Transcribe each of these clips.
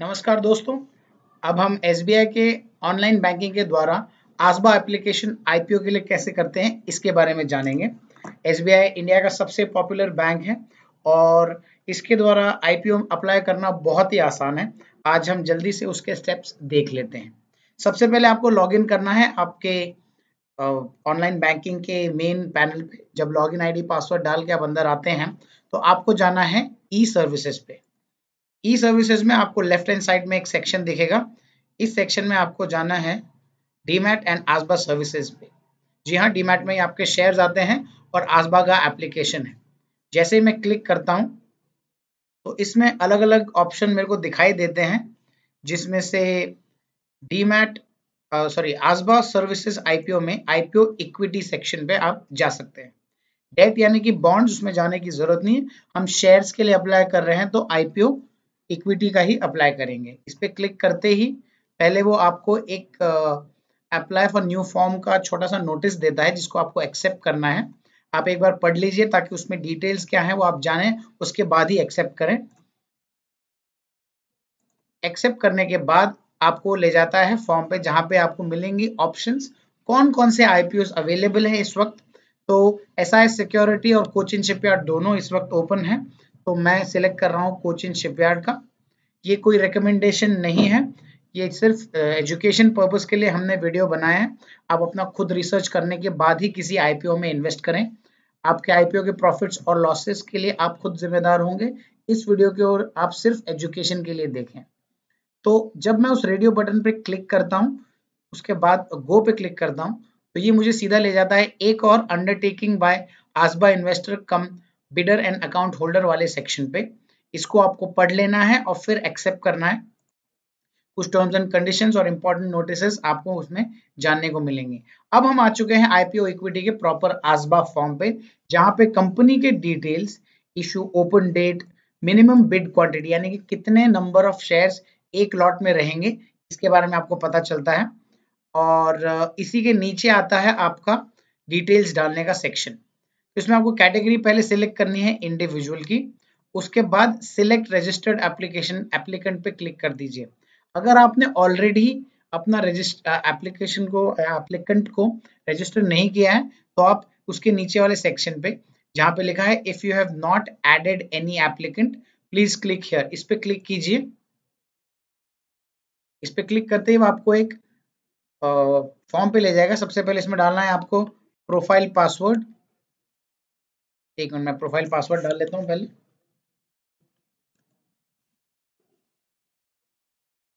नमस्कार दोस्तों, अब हम एसबीआई के ऑनलाइन बैंकिंग के द्वारा आसबा एप्लीकेशन आईपीओ के लिए कैसे करते हैं, इसके बारे में जानेंगे। एसबीआई इंडिया का सबसे पॉपुलर बैंक है और इसके द्वारा आईपीओ अप्लाई करना बहुत ही आसान है। आज हम जल्दी से उसके स्टेप्स देख लेते हैं। सबसे पहले आपको लॉगिन करना है आपके ऑनलाइन बैंकिंग के मेन पैनल पे। जब लॉगिन आईडी पासवर्ड डाल के आप अंदर आते हैं तो आपको जाना है ई सर्विसेज़ पे। ई सर्विसेज़ में आपको लेफ़्ट हैंड साइड में एक सेक्शन दिखेगा। इस सेक्शन में आपको जाना है डीमैट एंड आसबा सर्विसेज़ पे। जी हाँ डीमैट में आपके शेयर्स आते हैं और आसबा का एप्लीकेशन है। जैसे ही मैं क्लिक करता हूँ तो इसमें अलग अलग ऑप्शन मेरे को दिखाई देते हैं, जिसमें से demat sorry ASBA services IPO में आईपीओ इक्विटी सेक्शन पे आप जा सकते हैं। डेट यानी कि बॉन्ड्स उसमें जाने की ज़रूरत नहीं है। हम शेयर्स के लिए अप्लाई कर रहे हैं तो आईपीओ इक्विटी का ही अप्लाई करेंगे। इस पर क्लिक करते ही पहले वो आपको एक अप्लाई फॉर न्यू फॉर्म का छोटा सा नोटिस देता है, जिसको आपको एक्सेप्ट करना है। आप एक बार पढ़ लीजिए ताकि उसमें डिटेल्स क्या है वो आप जाने, उसके बाद ही एक्सेप्ट करें। एक्सेप्ट करने के बाद आपको ले जाता है फॉर्म पे, जहाँ पे आपको मिलेंगी ऑप्शंस कौन कौन से आईपीओ अवेलेबल है इस वक्त? तो एस सिक्योरिटी और कोचिंग शिपयार्ड दोनों इस वक्त ओपन है। तो मैं सिलेक्ट कर रहा हूँ कोचिंग शिपयार्ड का। ये कोई रिकमेंडेशन नहीं है। ये सिर्फ़ एजुकेशन पर्पज के लिए हमने वीडियो बनाया है। आप अपना खुद रिसर्च करने के बाद ही किसी आईपीओ में इन्वेस्ट करें। आपके आईपीओ के प्रॉफिट्स और लॉसेस के लिए आप खुद जिम्मेदार होंगे। इस वीडियो की ओर आप सिर्फ़ एजुकेशन के लिए देखें। तो जब मैं उस रेडियो बटन पे क्लिक करता हूँ, उसके बाद गो पे क्लिक करता हूँ तो ये मुझे सीधा ले जाता है, एक और undertaking by ASBA investor cum bidder and account holder वाले सेक्शन पे, इसको आपको पढ़ लेना है और फिर एक्सेप्ट करना है। कुछ टर्म्स एंड कंडीशंस और इंपॉर्टेंट नोटिस आपको उसमें जानने को मिलेंगे। अब हम आ चुके हैं आईपीओ इक्विटी के प्रॉपर आसबा फॉर्म पे, जहाँ पे कंपनी के details issue open date minimum bid quantity यानी कि कितने नंबर ऑफ़ शेयर्स एक लॉट में रहेंगे, इसके बारे में आपको पता चलता है। और, इसी के नीचे आता है आपका डिटेल्स डालने का सेक्शन इसमें आपको कैटेगरी पहले सिलेक्ट करनी है इंडिविजुअल की। उसके बाद सिलेक्ट रजिस्टर्ड एप्लीकेशन एप्लीकेंट पे क्लिक कर दीजिए। अगर आपने ऑलरेडी अपना रजिस्टर एप्लीकेशन को एप्लीकेंट को रजिस्टर नहीं किया है तो आप उसके नीचे वाले सेक्शन पे, जहाँ पे लिखा है if you have not added any applicant please click here इस पे क्लिक कीजिए। इस पे क्लिक करते ही आपको एक फॉर्म पे ले जाएगा। सबसे पहले इसमें डालना है आपको प्रोफ़ाइल पासवर्ड एक मिनट मैं प्रोफ़ाइल पासवर्ड डाल लेता हूँ पहले।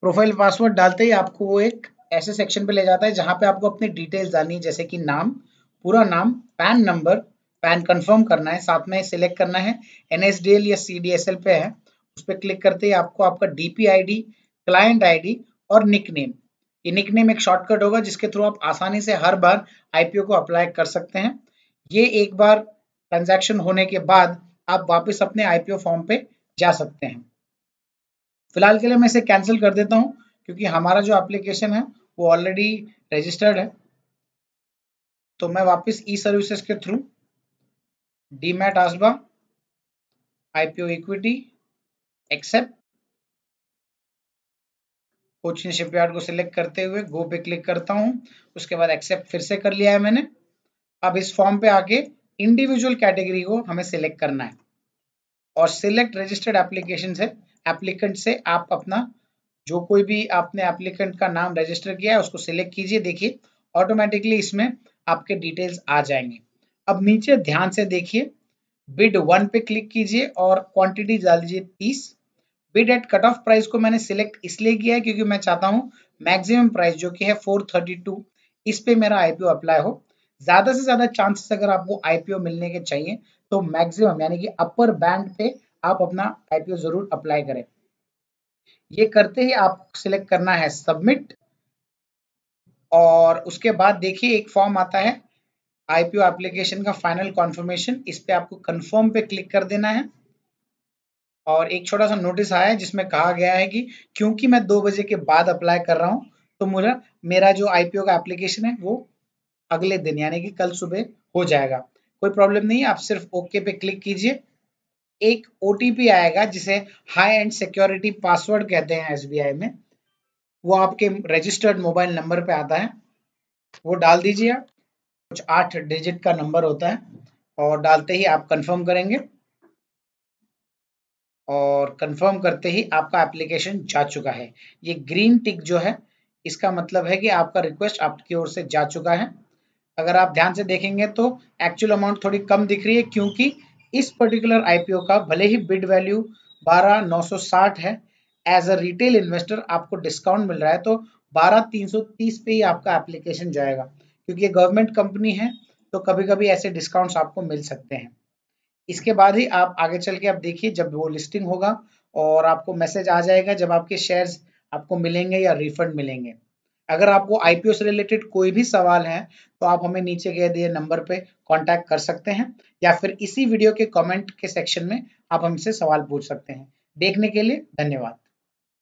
प्रोफ़ाइल पासवर्ड डालते ही आपको वो एक ऐसे सेक्शन पे ले जाता है जहाँ पे आपको अपनी डिटेल्स डालनी है, जैसे कि नाम, पूरा नाम पैन नंबर पैन कंफर्म करना है, साथ में सिलेक्ट करना है एनएसडीएल या सीडीएसएल पे है, उस पर क्लिक करते ही आपको आपका डीपीआईडी क्लाइंट आईडी और निक नेम ये निक नेम एक शॉर्टकट होगा जिसके थ्रू आप आसानी से हर बार आईपीओ को अप्लाई कर सकते हैं। ये एक बार ट्रांजैक्शन होने के बाद आप वापस अपने आईपीओ फॉर्म पे जा सकते हैं। फ़िलहाल के लिए मैं इसे कैंसिल कर देता हूँ, क्योंकि हमारा जो एप्लीकेशन है, वो ऑलरेडी रजिस्टर्ड है। तो मैं वापस ई सर्विसेज़ के through demat ASBA IPO equity accept Cochin shipyard को सिलेक्ट करते हुए गो पे क्लिक करता हूँ, उसके बाद एक्सेप्ट फिर से कर लिया है मैंने। अब इस फॉर्म पे आके इंडिविजुअल कैटेगरी को हमें सिलेक्ट करना है। और सिलेक्ट रजिस्टर्ड एप्लीकेशन से एप्लीकेंट से आप अपना, जो कोई भी आपने एप्लीकेंट का नाम रजिस्टर किया है, उसको सिलेक्ट कीजिए, देखिए। ऑटोमेटिकली इसमें आपके डिटेल्स आ जाएँगे। अब नीचे ध्यान से देखिए। बिड वन पे क्लिक कीजिए और क्वांटिटी डाल दीजिए तीस। Bid at cut off price को मैंने सिलेक्ट इसलिए किया है क्योंकि मैं चाहता हूँ मैक्सिमम प्राइस जो कि है 432 इस पे मेरा आईपीओ अप्लाई हो। ज़्यादा से ज़्यादा चांसेस अगर आपको आईपीओ मिलने के चाहिए तो मैक्सिमम यानी कि अपर बैंड पे आप अपना आईपीओ ज़रूर अप्लाई करें। ये करते ही आप सिलेक्ट करना है सबमिट और उसके बाद देखिए एक फॉर्म आता है आईपीओ एप्लीकेशन का फाइनल कॉन्फर्मेशन इस पे आपको कंफर्म पे क्लिक कर देना है। और एक छोटा सा नोटिस आया है, जिसमें कहा गया है कि क्योंकि मैं दो बजे के बाद अप्लाई कर रहा हूँ तो मुझे, मेरा जो आईपीओ का एप्लीकेशन है, वो अगले दिन, यानी कि कल सुबह हो जाएगा। कोई प्रॉब्लम नहीं आप सिर्फ़ ओके पे क्लिक कीजिए। एक ओटीपी आएगा, जिसे हाई एंड सिक्योरिटी पासवर्ड कहते हैं एसबीआई में। वो आपके रजिस्टर्ड मोबाइल नंबर पे आता है। वो डाल दीजिए आप। कुछ आठ डिजिट का नंबर होता है, और डालते ही आप कंफर्म करेंगे। और कंफर्म करते ही आपका एप्लीकेशन जा चुका है। ये ग्रीन टिक जो है, इसका मतलब है कि आपका रिक्वेस्ट आपकी ओर से जा चुका है। अगर आप ध्यान से देखेंगे तो एक्चुअल अमाउंट थोड़ी कम दिख रही है क्योंकि इस पर्टिकुलर आईपीओ का भले ही बिड वैल्यू बारह नौ सौ साठ है एज अ रिटेल इन्वेस्टर आपको डिस्काउंट मिल रहा है तो बारह तीन सौ तीस पे ही आपका एप्लीकेशन जाएगा। क्योंकि ये गवर्नमेंट कंपनी है तो कभी कभी ऐसे डिस्काउंट्स आपको मिल सकते हैं। इसके बाद ही आप आगे चल के आप देखिए, जब वो लिस्टिंग होगा और आपको मैसेज आ जाएगा जब आपके शेयर्स आपको मिलेंगे या रिफंड मिलेंगे। अगर आपको आईपीओ से रिलेटेड कोई भी सवाल है तो आप हमें नीचे गए दिए नंबर पे कांटेक्ट कर सकते हैं, या फिर इसी वीडियो के कमेंट के सेक्शन में आप हमसे सवाल पूछ सकते हैं। देखने के लिए धन्यवाद।